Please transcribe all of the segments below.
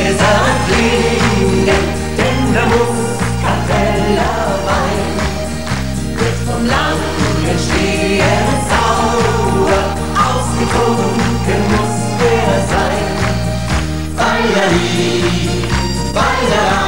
Gläser fliegen, denn der Muscateller Wein wird vom langen Stehen sauer, ausgetrunken muss er sein. Feierlich, feierlich.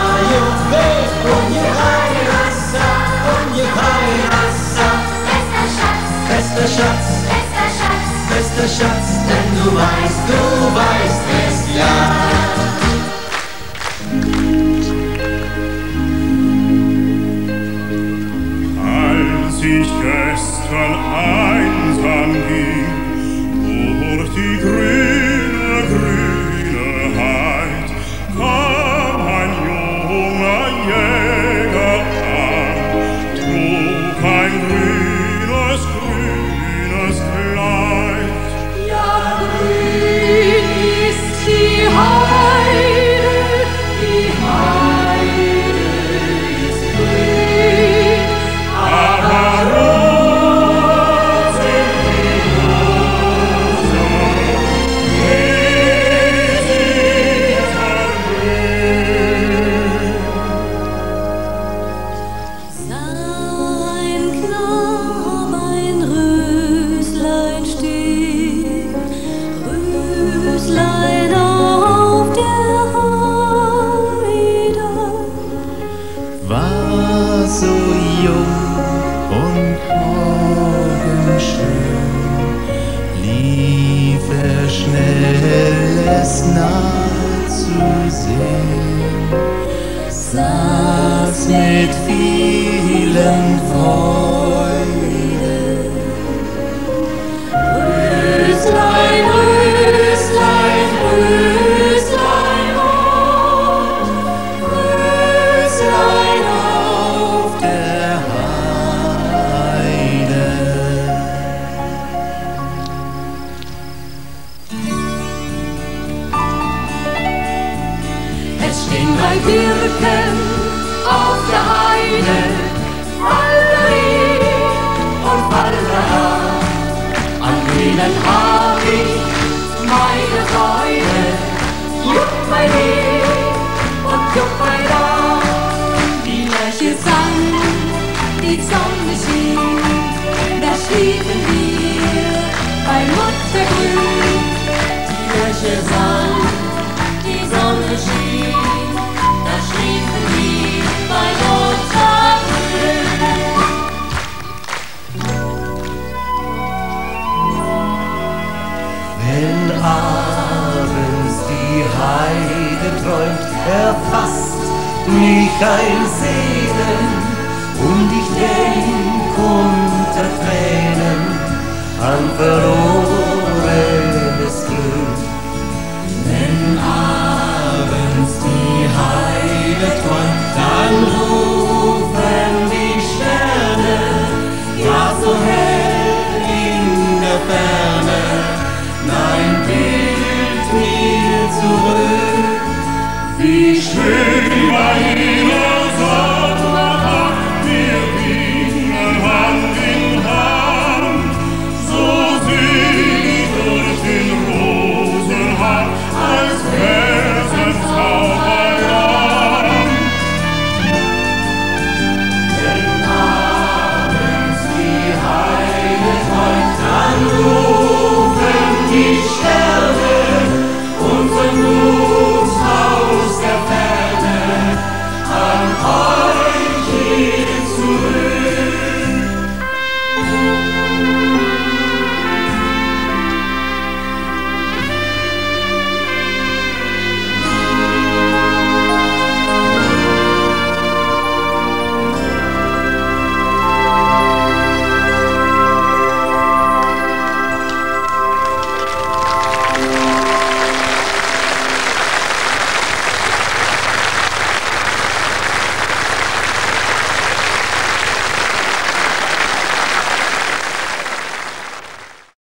so jung und morgenschön lief er schnell, es nah zu sehen, saß mit vielen Worten. mich ein Segen und ich denk unter Tränen an verloren.